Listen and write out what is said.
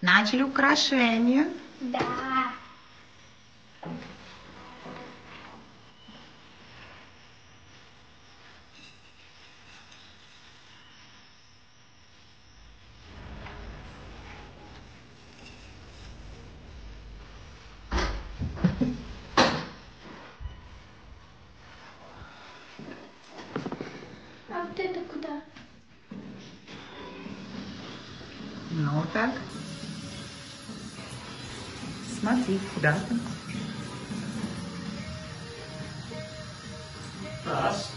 начали украшения. Да. А вот это куда? Ну так. Смотри, куда ты. Раз,